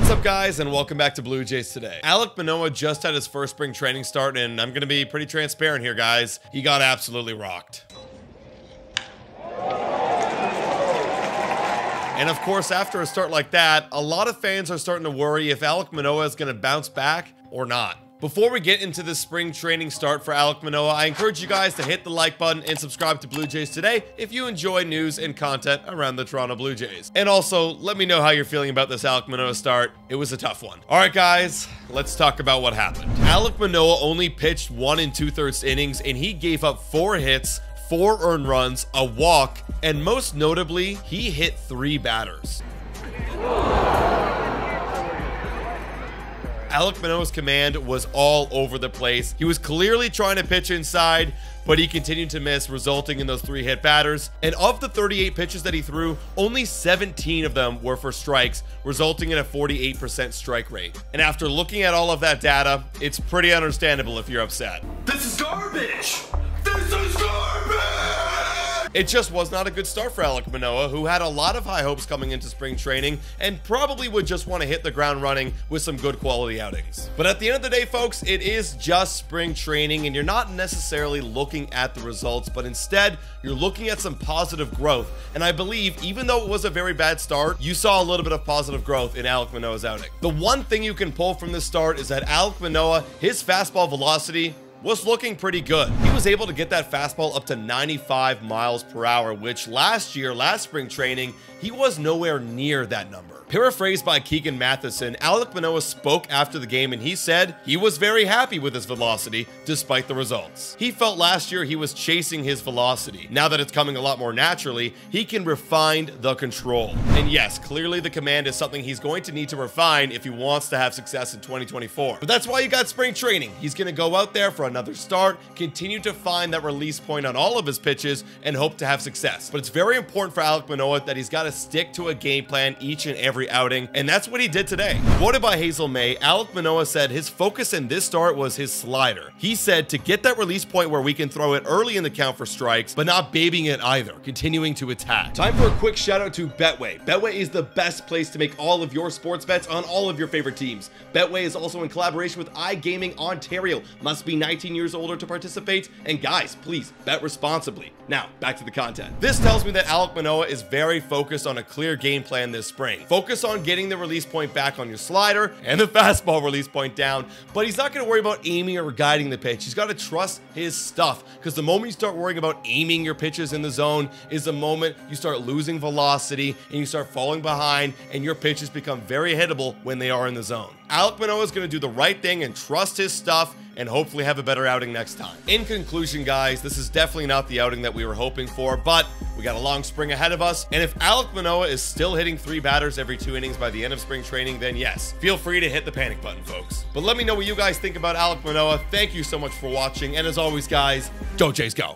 What's up, guys, and welcome back to Blue Jays today. Alek Manoah just had his first spring training start, and I'm going to be pretty transparent here, guys. He got absolutely rocked. And of course, after a start like that, a lot of fans are starting to worry if Alek Manoah is going to bounce back or not. Before we get into the spring training start for Alek Manoah, I encourage you guys to hit the like button and subscribe to Blue Jays Today if you enjoy news and content around the Toronto Blue Jays. And also, let me know how you're feeling about this Alek Manoah start. It was a tough one. All right, guys, let's talk about what happened. Alek Manoah only pitched one and two thirds innings, and he gave up four hits, four earned runs, a walk, and most notably, he hit three batters. Alek Manoah's command was all over the place. He was clearly trying to pitch inside, but he continued to miss, resulting in those three hit batters. And of the 38 pitches that he threw, only 17 of them were for strikes, resulting in a 48% strike rate. And after looking at all of that data, it's pretty understandable if you're upset. This is garbage! This is garbage! It just was not a good start for Alek Manoah, who had a lot of high hopes coming into spring training and probably would just want to hit the ground running with some good quality outings. But at the end of the day, folks, it is just spring training and you're not necessarily looking at the results, but instead you're looking at some positive growth. And I believe even though it was a very bad start, you saw a little bit of positive growth in Alek Manoah's outing. The one thing you can pull from this start is that Alek Manoah, his fastball velocity was looking pretty good. He was able to get that fastball up to 95 miles per hour, which last year, last spring training, he was nowhere near that number. Paraphrased by Keegan Matheson, Alek Manoah spoke after the game and he said he was very happy with his velocity despite the results. He felt last year he was chasing his velocity. Now that it's coming a lot more naturally, he can refine the control. And yes, clearly the command is something he's going to need to refine if he wants to have success in 2024. But that's why you got spring training. He's going to go out there for another start, continue to find that release point on all of his pitches, and hope to have success. But it's very important for Alek Manoah that he's got to stick to a game plan each and every outing, and that's what he did today. Quoted by Hazel May, Alek Manoah said his focus in this start was his slider. He said to get that release point where we can throw it early in the count for strikes, but not babying it either, continuing to attack. Time for a quick shout out to Betway. Betway is the best place to make all of your sports bets on all of your favorite teams. Betway is also in collaboration with iGaming Ontario. Must be 19 years older to participate. And guys, please bet responsibly. Now, back to the content. This tells me that Alek Manoah is very focused on a clear game plan this spring. Focus on getting the release point back on your slider and the fastball release point down, but he's not going to worry about aiming or guiding the pitch. He's got to trust his stuff because the moment you start worrying about aiming your pitches in the zone is the moment you start losing velocity and you start falling behind and your pitches become very hittable when they are in the zone. Alek Manoah is going to do the right thing and trust his stuff and hopefully have a better outing next time. In conclusion, guys, this is definitely not the outing that we were hoping for, but we got a long spring ahead of us. And if Alek Manoah is still hitting three batters every two innings by the end of spring training, then yes, feel free to hit the panic button, folks. But let me know what you guys think about Alek Manoah. Thank you so much for watching. And as always, guys, go Jays go.